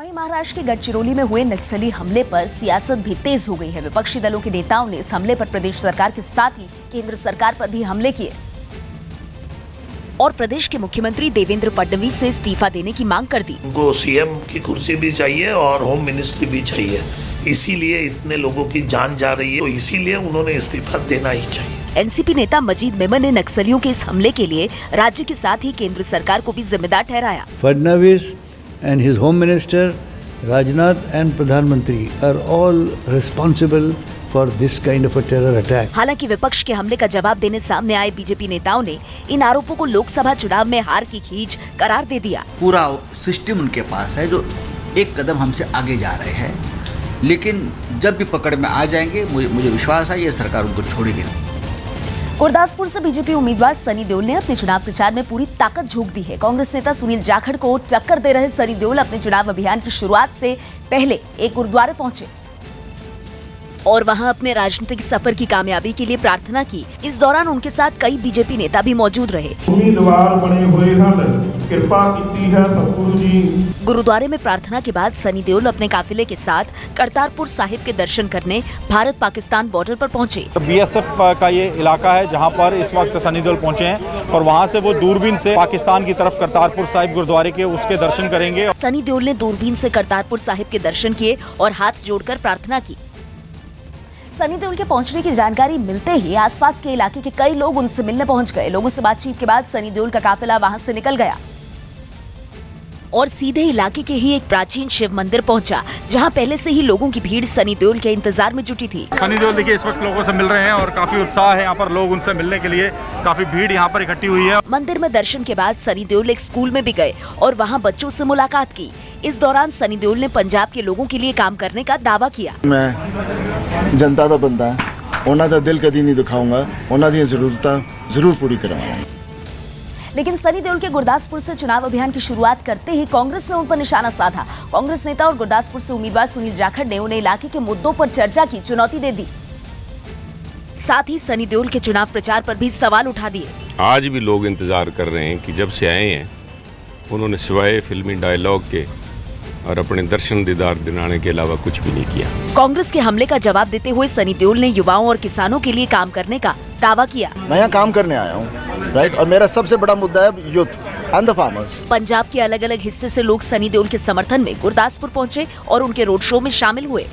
वहीं महाराष्ट्र के गढ़चिरौली में हुए नक्सली हमले पर सियासत भी तेज हो गई है। विपक्षी दलों के नेताओं ने इस हमले पर प्रदेश सरकार के साथ ही केंद्र सरकार पर भी हमले किए। और प्रदेश के मुख्यमंत्री देवेंद्र फडणवीस से इस्तीफा देने की मांग कर दी। उनको सीएम की कुर्सी भी चाहिए और होम मिनिस्ट्री भी चाहिए। इसीलिए इतने लोगों की जान जा रही है तो इसीलिए उन्होंने इस्तीफा देना ही चाहिए। एनसीपी नेता मजीद मेमन ने नक्सलियों के इस हमले के लिए राज्य के साथ ही केंद्र सरकार को भी जिम्मेदार ठहराया। Fadnavis and his Home Minister, Rajnath and Pradhan Mantri are all responsible for this kind of a terror attack. हालाँकि विपक्ष के हमले का जवाब देने सामने आए बीजेपी नेताओं ने इन आरोपों को लोकसभा चुनाव में हार की खींच करार दे दिया। पूरा सिस्टम उनके पास है जो एक कदम हमसे आगे जा रहे हैं। लेकिन जब भी पकड़ में आ जाएँगे मुझे मुझे विश्वास है ये सरकार उनको छोड़ेगी नहीं। गुरदासपुर से बीजेपी उम्मीदवार सनी देओल ने अपने चुनाव प्रचार में पूरी ताकत झोंक दी है। कांग्रेस नेता सुनील जाखड़ को टक्कर दे रहे सनी देओल अपने चुनाव अभियान की शुरुआत से पहले एक गुरुद्वारे पहुँचे। और वहाँ अपने राजनीतिक सफ़र की कामयाबी के लिए प्रार्थना की। इस दौरान उनके साथ कई बीजेपी नेता भी मौजूद रहे। कृपा की है सतगुरु जी। गुरुद्वारे में प्रार्थना के बाद सनी देओल अपने काफिले के साथ करतारपुर साहिब के दर्शन करने भारत पाकिस्तान बॉर्डर पर पहुँचे। बीएसएफ का ये इलाका है जहाँ पर इस वक्त सनी देओल पहुँचे हैं और वहाँ से वो दूरबीन से पाकिस्तान की तरफ़ करतारपुर साहिब गुरुद्वारे के उसके दर्शन करेंगे। सनी देओल ने दूरबीन ऐसी करतारपुर साहिब के दर्शन किए और हाथ जोड़ प्रार्थना की। सनी देओल के पहुँचने की जानकारी मिलते ही आसपास के इलाके के कई लोग उनसे मिलने पहुँच गए। लोगों से बातचीत के बाद सनी देओल का काफिला वहाँ से निकल गया। और सीधे इलाके के ही एक प्राचीन शिव मंदिर पहुंचा जहां पहले से ही लोगों की भीड़ सनी देओल के इंतजार में जुटी थी सनी देओल देखिए इस वक्त लोगों से मिल रहे हैं और काफी उत्साह है यहाँ पर लोग उनसे मिलने के लिए काफी भीड़ यहाँ पर इकट्ठी हुई है मंदिर में दर्शन के बाद सनी देओल एक स्कूल में भी गए और वहां बच्चों से मुलाकात की इस दौरान सनी देओल ने पंजाब के लोगों के लिए काम करने का दावा किया ਮੈਂ ਜਨਤਾ ਦਾ ਬੰਦਾ ਹਾਂ ਉਹਨਾਂ ਦਾ ਦਿਲ ਕਦੀ ਨਹੀਂ ਦਿਖਾਊਂਗਾ ਉਹਨਾਂ ਦੀਆਂ ਜ਼ਰੂਰਤਾਂ ਜ਼ਰੂਰ ਪੂਰੀ ਕਰਾਂਗਾ लेकिन सनी देओल के गुरदासपुर से चुनाव अभियान की शुरुआत करते ही कांग्रेस ने उन पर निशाना साधा। कांग्रेस नेता और गुरदासपुर से उम्मीदवार सुनील जाखड़ ने उन्हें इलाके के मुद्दों पर चर्चा की चुनौती दे दी। साथ ही सनी देओल के चुनाव प्रचार पर भी सवाल उठा दिए। आज भी लोग इंतज़ार कर रहे हैं कि जब से आए हैं उन्होंने सिवाय फिल्मी डायलॉग के और अपने दर्शन दीदार दिलाने के अलावा कुछ भी नहीं किया। कांग्रेस के हमले का जवाब देते हुए सनी देओल ने युवाओं और किसानों के लिए काम करने का दावा किया। मैं यहाँ काम करने आया हूँ राइट और मेरा सबसे बड़ा मुद्दा है youth and the farmers Punjab के अलग अलग हिस्से से लोग सनी देओल के समर्थन में गुरदासपुर पहुँचे और उनके रोड शो में शामिल हुए।